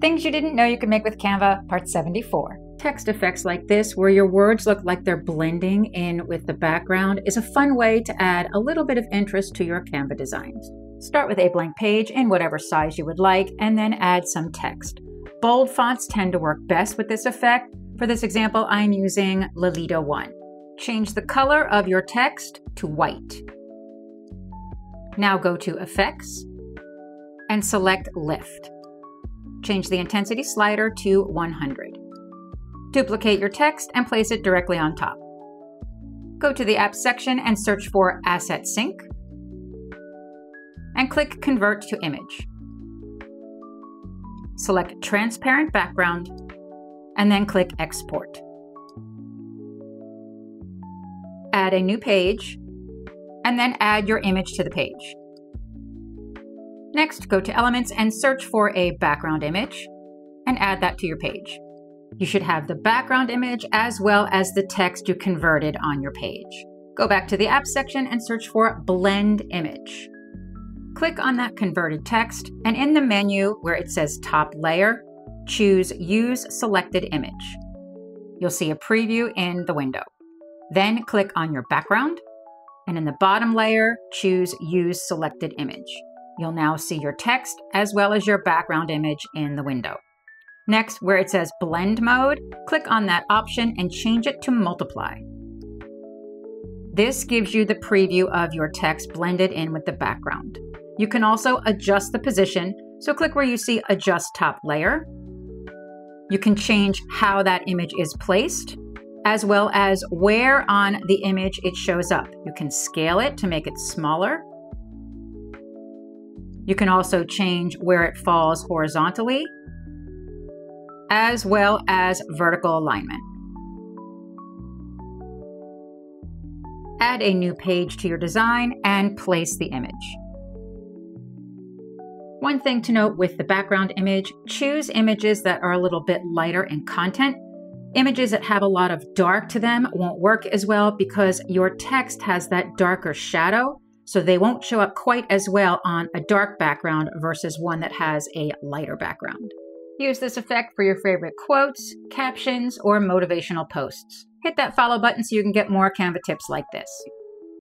Things you didn't know you could make with Canva, part 74. Text effects like this, where your words look like they're blending in with the background, is a fun way to add a little bit of interest to your Canva designs. Start with a blank page in whatever size you would like, and then add some text. Bold fonts tend to work best with this effect. For this example, I'm using Lolita 1. Change the color of your text to white. Now go to Effects and select Lift. Change the intensity slider to 100. Duplicate your text and place it directly on top. Go to the Apps section and search for Asset Sync and click Convert to Image. Select Transparent Background and then click Export. Add a new page and then add your image to the page. Next, go to Elements and search for a background image and add that to your page. You should have the background image as well as the text you converted on your page. Go back to the Apps section and search for Blend Image. Click on that converted text, and in the menu where it says Top Layer, choose Use Selected Image. You'll see a preview in the window. Then click on your background, and in the bottom layer, choose Use Selected Image. You'll now see your text as well as your background image in the window. Next, where it says Blend Mode, click on that option and change it to Multiply. This gives you the preview of your text blended in with the background. You can also adjust the position, so click where you see Adjust Top Layer. You can change how that image is placed, as well as where on the image it shows up. You can scale it to make it smaller, you can also change where it falls horizontally, as well as vertical alignment. Add a new page to your design and place the image. One thing to note with the background image, choose images that are a little bit lighter in content. Images that have a lot of dark to them won't work as well because your text has that darker shadow so they won't show up quite as well on a dark background versus one that has a lighter background. Use this effect for your favorite quotes, captions, or motivational posts. Hit that follow button so you can get more Canva tips like this.